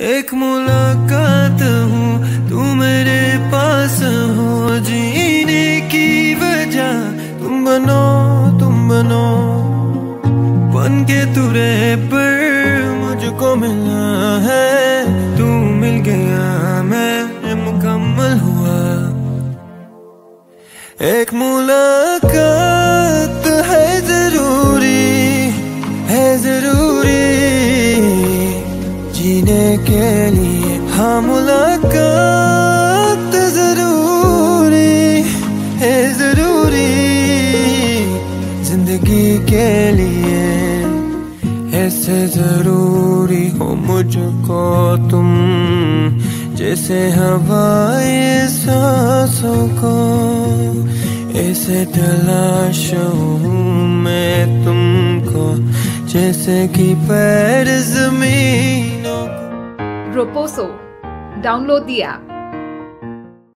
एक मुलाकात हूँ, तू मेरे पास हो, जीने की वजह। तुम बनो तुम बनो। बन के तुरे पर मुझको मिला है। तू मिल गया, मैं मुकम्मल हुआ। एक मुलाकात के लिए हाँ मुलाकात ज़रूरी है, ज़रूरी। ज़िंदगी के लिए ऐसे ज़रूरी हो मुझको तुम जैसे हवाए सांसों को, ऐसे तलाश हूँ मैं तुमको, जैसे कि पैर Roposo. Download the app.